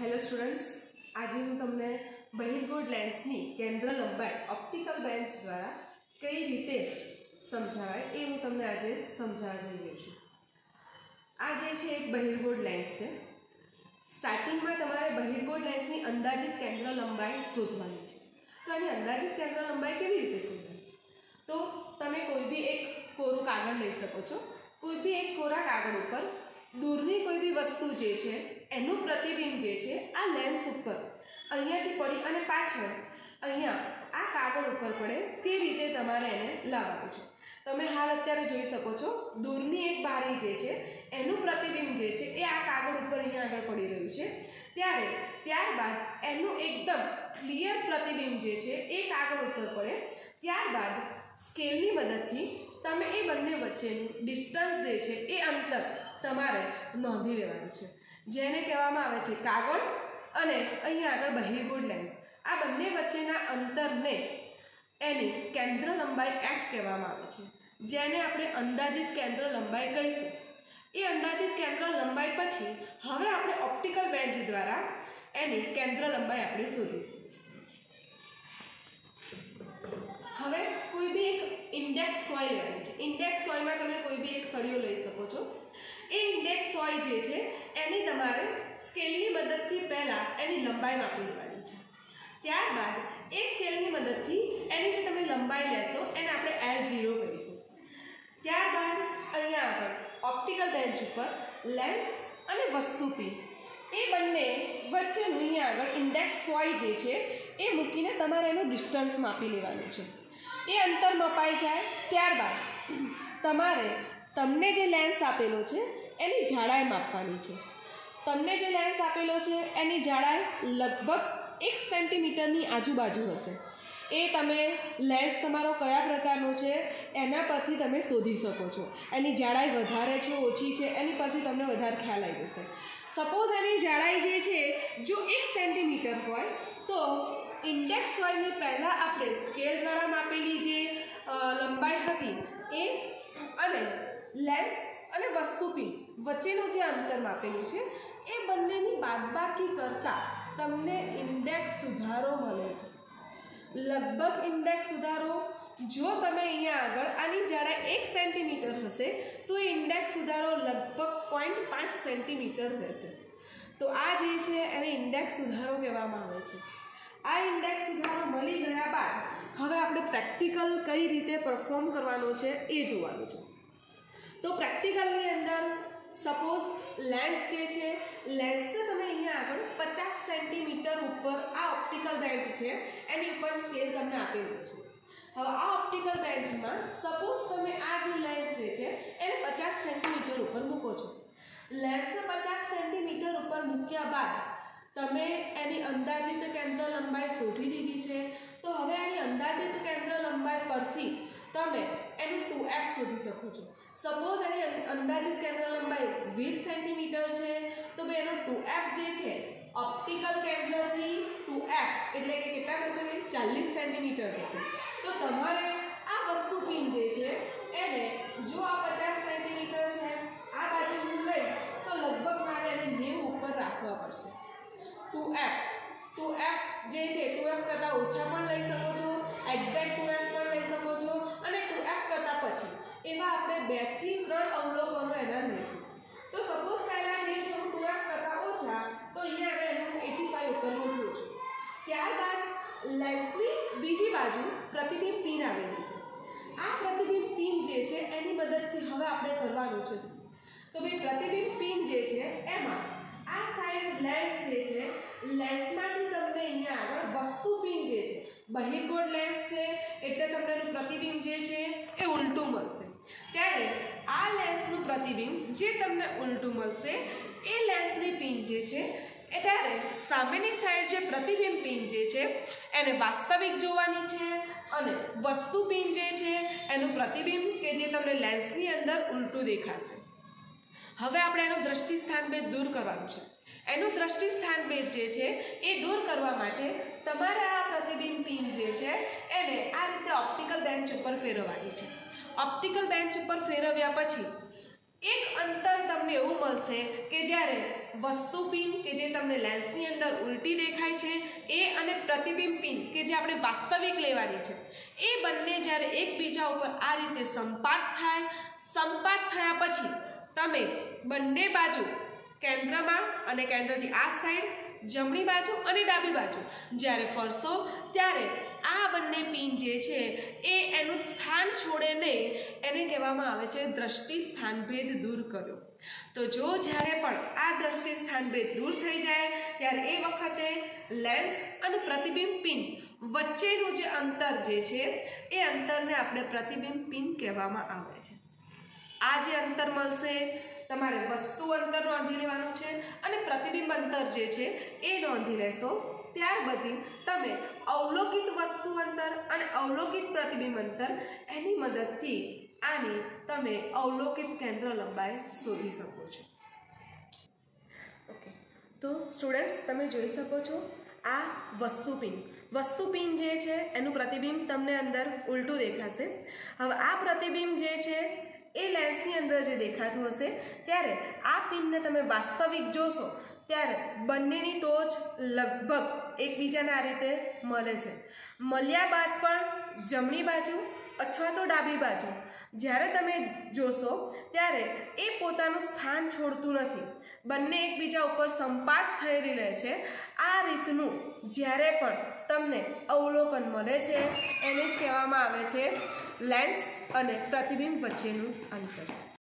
Hello students આજે હું તમને બહિર્ગોળ લેન્સની કેન્દ્ર લંબાઈ ઓપ્ટિકલ બેન્ચ દ્વારા કઈ રીતે સમજાવાય એ હું તમને આજે સમજાવવા જઈ રહ્યો છું. આ જે છે એક બહિર્ગોળ લેન્સ છે. સ્ટાર્ટિંગમાં તમારે બહિર્ગોળ લેન્સની અંદાજિત કેન્દ્ર લંબાઈ શોધવાની છે. તો આની અંદાજિત કેન્દ્ર લંબાઈ કેવી રીતે શોધવાની તો તમે કોઈ બી એક કોરું કાગળ લઈ શકો છો. કોઈ બી એક કોરા કાગળ ઉપર દૂરની કોઈ બી વસ્તુ જે છે, એનું પ્રતિબિંબ જે છે, આ લેન્સ ઉપર. અહીંયાથી પડી અને પાછળ અહીંયા આ કાગળ ઉપર પડે તે રીતે તમારે એને લાવવાનું છે. તમે હાલ અત્યારે જોઈ શકો છો, દૂરની એક બારી જે છે, એનું પ્રતિબિંબ જે છે, એ આ કાગળ ઉપર અહીંયા આગળ પડી રહ્યું છે. ત્યારે ત્યારબાદ એનું એકદમ ક્લિયર પ્રતિબિંબ જે છે, એ કાગળ ઉપર પડે. ત્યારબાદ સ્કેલની મદદથી તમે એ બંને વચ્ચેનું ડિસ્ટન્સ જે છે, એ અંતર તમારે નોંધી લેવાનું છે. જેને કહેવામાં આવે છે કાગળ અને અહીંયા આગળ બહિર્ગોળ લેન્સ આ બંને વચ્ચેના અંતરને એની કેન્દ્ર લંબાઈ એચ કહેવામાં આવે છે. જેને આપણે અંદાજિત કેન્દ્ર લંબાઈ કહીશું. એ અંદાજિત કેન્દ્ર લંબાઈ પછી હવે આપણે ઓપ્ટિકલ બેન્ચ દ્વારા એની કેન્દ્ર લંબાઈ આપણે શોધીશું. હવે કોઈ બી એક ઇન્ડેક્સ સોય લેવાની છે. ઇન્ડેક્સ સોયમાં તમે કોઈ બી એક સળીઓ લઈ શકો છો. સોય જે છે, એની તમારે સ્કેલની મદદથી પહેલાં એની લંબાઈ માપી લેવાની છે. ત્યારબાદ એ સ્કેલની મદદથી એની જે તમે લંબાઈ લેશો, એને આપણે એલ ઝીરો કહીશું. ત્યારબાદ અહીંયા આગળ ઓપ્ટિકલ બેન્ચ ઉપર લેન્સ અને વસ્તુ પી એ બંને વચ્ચેનું અહીંયા આગળ ઇન્ડેક્સ સોય જે છે, એ મૂકીને તમારે એનું ડિસ્ટન્સ માપી લેવાનું છે. એ અંતર મપાઈ જાય. ત્યારબાદ તમારે તમને જે લેન્સ આપેલો છે એની જાડાઈ માપવાની છે. તમને જે લેન્સ આપેલો છે, એની જાડાઈ લગભગ એક સેન્ટીમીટરની આજુબાજુ હશે. એ તમે લેન્સ તમારો કયા પ્રકારનો છે, એના પરથી તમે શોધી શકો છો. એની જાડાઈ વધારે છે, ઓછી છે, એની પરથી તમને વધારે ખ્યાલ આવી જશે. સપોઝ એની જાડાઈ જે છે, જો એક સેન્ટીમીટર હોય, તો ઇન્ડેક્સ વાયની પહેલાં આપણે સ્કેલ દ્વારા માપેલી જે લંબાઈ હતી, એ અને લેન્સ અને વસ્તુ પી વચ્ચેનું જે અંતર માપેલું છે, એ બંનેની બાદબાકી કરતાં તમને ઇન્ડેક્સ સુધારો મળે છે. લગભગ ઇન્ડેક્સ સુધારો, જો તમે અહીંયા આગળ આની જાડાઈ એક સેન્ટીમીટર હશે, તો ઇન્ડેક્સ સુધારો લગભગ પોઈન્ટ પાંચ સેન્ટીમીટર રહેશે. તો આ જે છે, એને ઇન્ડેક્સ સુધારો કહેવામાં આવે છે. આ ઇન્ડેક્સ સુધારો મળી ગયા બાદ, હવે આપણે પ્રેક્ટિકલ કઈ રીતે પરફોર્મ કરવાનો છે, એ જોવાનું છે. તો પ્રેક્ટિકલની અંદર સપોઝ લેન્સ જે છે લેન્સને તમે અહીંયા આગળ પચાસ સેન્ટીમીટર ઉપર આ ઓપ્ટિકલ બેન્ચ છે, એની ઉપર સ્કેલ તમને આપેલું છે. હવે આ ઓપ્ટિકલ બેન્ચમાં સપોઝ તમે આ જે લેન્સ જે છે, એને પચાસ સેન્ટીમીટર ઉપર મૂકો છો. લેન્સને પચાસ સેન્ટીમીટર ઉપર મૂક્યા બાદ તમે એની અંદાજિત કેન્દ્ર લંબાઈ શોધી દીધી છે. તો હવે એની અંદાજિત કેન્દ્ર લંબાઈ પરથી તમે એનું એફ શોધી શકો છો. સપોઝ એની અંદાજિત કેન્દ્ર લંબાઈ વીસ સેન્ટીમીટર છે, તો ભાઈ એનો ટુ એફ જે છે ઓપ્ટિકલ કેન્દ્રથી ટુ એફ, એટલે કે કેટલા થશે ચાલીસ સેન્ટીમીટર થશે. તો તમારે આ વસ્તુ પિન જે છે, એને જો આ પચાસ સેન્ટીમીટર છે, આ બાજુ હું લઈશ તો લગભગ મારે એને નેવું ઉપર રાખવા પડશે. ટુ એફ ટુ એફ જે છે, ટુ એફ કરતાં ઓછા પણ લઈ શકો છો એક્ઝેક્ટ ટુ પણ લઈ શકો છો, અને એફ કરતાં પછી એવા આપણે બેથી ત્રણ અવલોકનો એના લઈશું. તો સપોઝ પહેલાં જે છે હું ટુ એફ કરતાં ઓછા, તો અહીંયા આગળ એને હું એટી ફાઈવ ઉપર મૂકું છું. ત્યારબાદ લેન્સની બીજી બાજુ પ્રતિબિંબ પિન આવેલી છે. આ પ્રતિબિંબ પિન જે છે એની મદદથી હવે આપણે કરવાનું છે શું? તો ભાઈ પ્રતિબિંબ પિન જે છે એમાં આ સાઈડ લેન્સ જે છે લેન્સમાંથી તમને અહીંયા આગળ વસ્તુ પિન જે છે, બહિર્ગોળ લેન્સ છે, એટલે તમને એનું પ્રતિબિંબ જે છે ત્યારે આ લેન્સનું પ્રતિબિંબ જે તમને ઉલટું મળશે, એ લેન્સની પિન જે છે, એ ત્યારે સામેની સાઈડ જે પ્રતિબિંબ પિન જે છે, એને વાસ્તવિક જોવાની છે અને વસ્તુ પિન જે છે, એનું પ્રતિબિંબ કે જે તમને લેન્સની અંદર ઉલટું દેખાશે. હવે આપણે એનું દ્રષ્ટિ સ્થાન ભેદ દૂર કરવાનું છે. એનું દ્રષ્ટિ સ્થાન ભેદ જે છે, એ દૂર કરવા માટે તમારે પ્રતિબિંબ પિન જે છે એને આ રીતે ઓપ્ટિકલ બેન્ચ ઉપર ફેરવવાની છે. ઓપ્ટિકલ બેન્ચ ઉપર ફેરવ્યા પછી એક અંતર તમને એવું મળશે કે જ્યારે વસ્તુ પિન કે જે તમને લેન્સની અંદર ઉલટી દેખાય છે, એ અને પ્રતિબિંબ પિન કે જે આપણે વાસ્તવિક લેવાની છે, એ બંને જ્યારે એકબીજા ઉપર આ રીતે સંપાત થાય, સંપાત થયા પછી તમે બંને બાજુ કેન્દ્રમાં અને કેન્દ્રથી આ સાઈડ જમણી બાજુ અને ડાબી બાજુ. જ્યારે ફરશો, ત્યારે આ બંને પિન જે છે, એ એનું સ્થાન છોડે નહીં. એને કહેવામાં આવે છે દ્રષ્ટિ સ્થાનભેદ દૂર કર્યો. તો જો જ્યારે પણ આ દ્રષ્ટિ સ્થાનભેદ દૂર થઈ જાય, ત્યારે એ વખતે લેન્સ અને પ્રતિબિંબ પિન વચ્ચેનું જે અંતર જે છે, એ અંતરને આપણે પ્રતિબિંબ પિન કહેવામાં આવે છે. આ જે અંતર મળશે તમારે વસ્તુ અંતર નોંધી લેવાનું છે અને પ્રતિબિંબ અંતર જે છે એ નોંધી લેશો. ત્યાર બધી તમે અવલોકિત વસ્તુ અંતર અને અવલોકિત પ્રતિબિંબ અંતર એની મદદથી આની તમે અવલોકિત કેન્દ્ર લંબાઈ શોધી શકો છો. ઓકે તો સ્ટુડન્ટ્સ તમે જોઈ શકો છો આ વસ્તુ વસ્તુપિન વસ્તુ પિન જે છે, એનું પ્રતિબિંબ તમને અંદર ઉલટું દેખાશે. હવે આ પ્રતિબિંબ જે છે એ લેન્સની અંદર જે દેખાતું હશે, ત્યારે આ પિનને તમે વાસ્તવિક જોશો, ત્યારે બંનેની ટોચ લગભગ એકબીજાને આ રીતે મળે છે. મળ્યા બાદ પણ જમણી બાજુ અથવા તો ડાબી બાજુ, જ્યારે તમે જોશો, ત્યારે એ પોતાનું સ્થાન છોડતું નથી. બંને એકબીજા ઉપર સંપાત થઈ રહે છે. આ રીતનું જ્યારે પણ તમને અવલોકન મળે છે, એને જ કહેવામાં આવે છે લેન્સ અને પ્રતિબિંબ વચ્ચેનું અંતર.